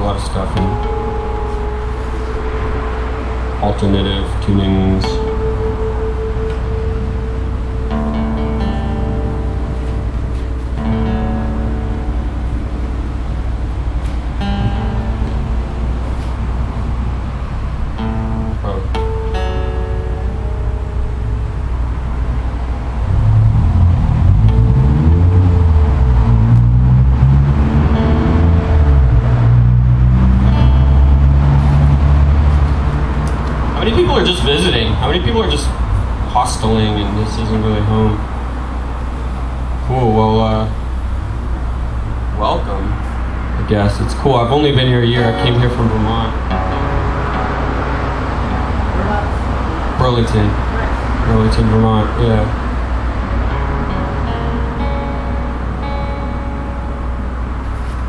a lot of stuff in alternative tunings. How many people are just hosteling and this isn't really home? Cool, well, uh, welcome, I guess. It's cool. I've only been here a year. I came here from Vermont. Burlington. Burlington, Vermont, yeah.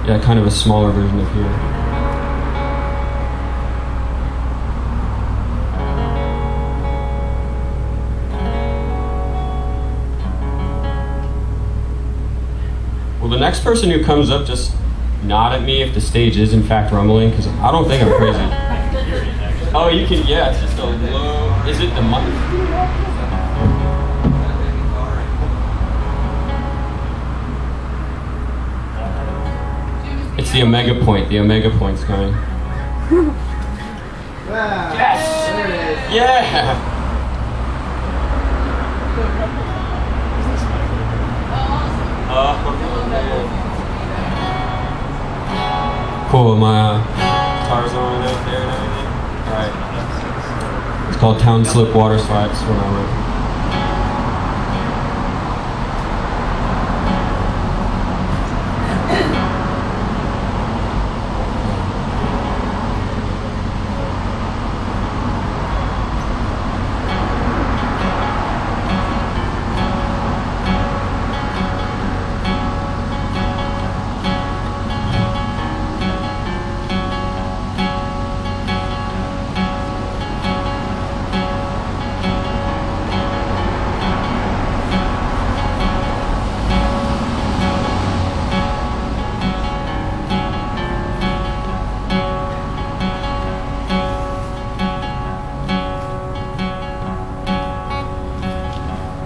Yeah, kind of a smaller version of here. Next person who comes up, just nod at me if the stage is in fact rumbling, because I don't think I'm crazy. Oh, you can, yeah, it's just a low. Is it the mic? It's the omega point. The omega point's coming. Yes! Yeah! Uh, cool. My uh, guitars on right there and everything. All right. It's called Town Slip Water Slides. What I wrote.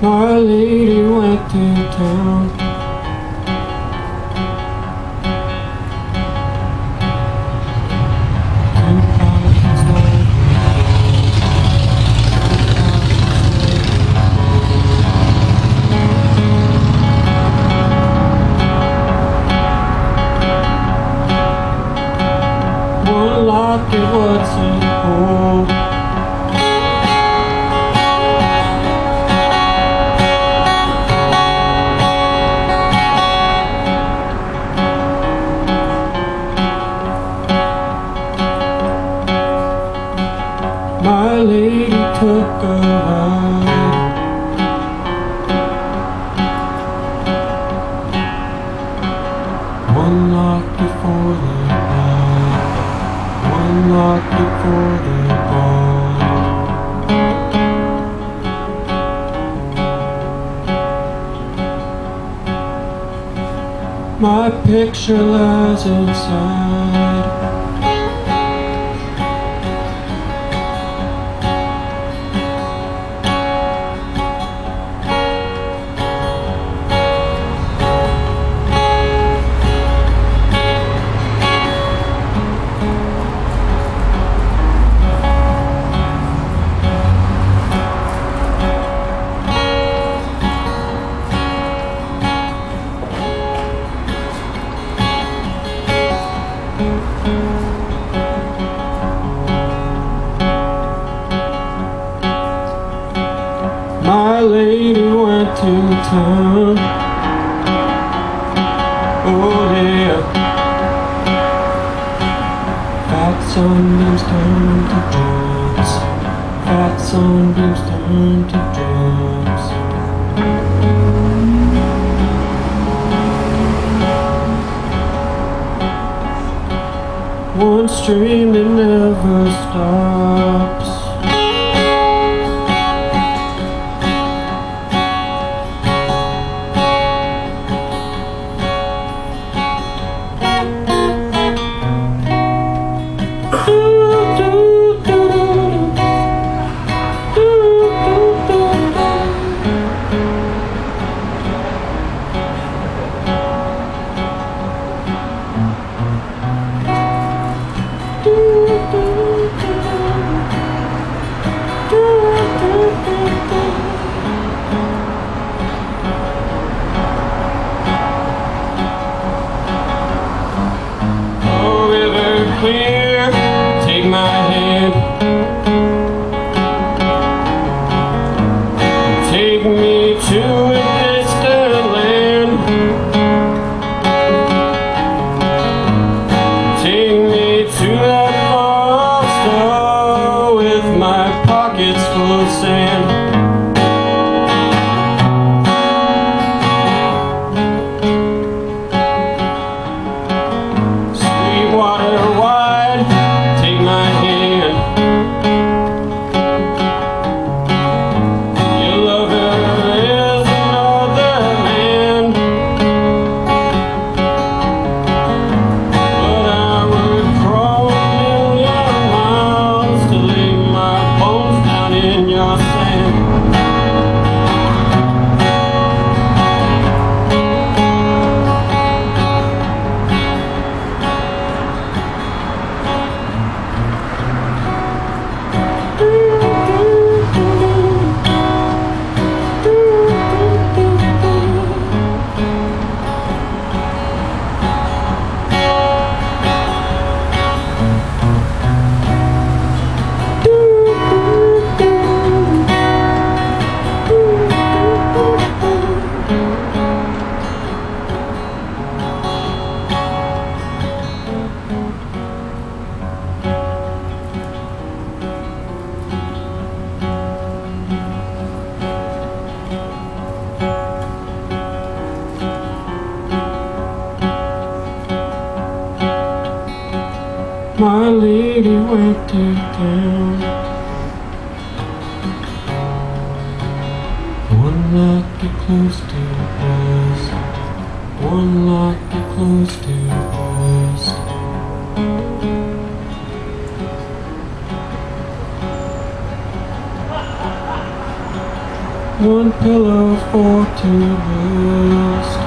My lady went to town. One lock in My picture lies inside. To town. Oh yeah. Fat sunbeams turn to drops. Fat sunbeams turn to drops. One stream that never stops. Clear. Lady went to town. One lock get close to us. One lock get close to us. One pillow for two of.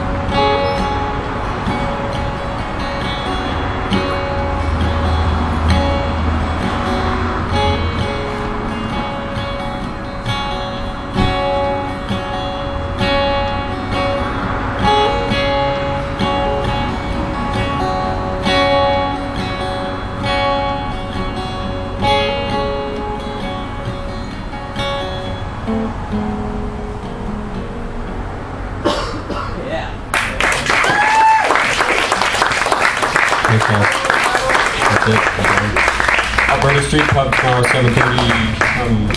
Okay. That's it. Alberta Street Pub tomorrow, 7.30. Come um,